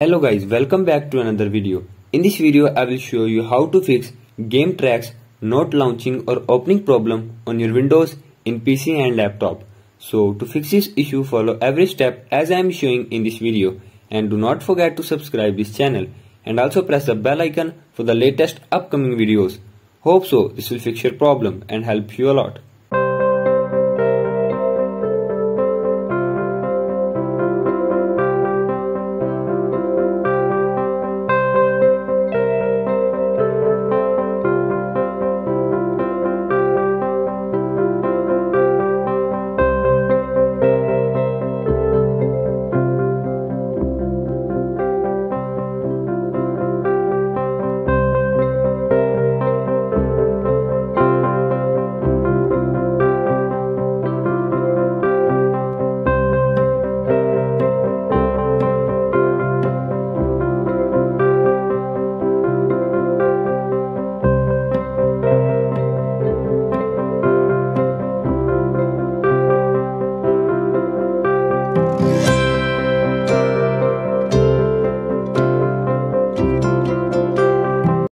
Hello guys, welcome back to another video. In this video, I will show you how to fix GameTrex not launching or opening problem on your Windows in PC and laptop. So to fix this issue, follow every step as I am showing in this video and do not forget to subscribe this channel and also press the bell icon for the latest upcoming videos. Hope so this will fix your problem and help you a lot.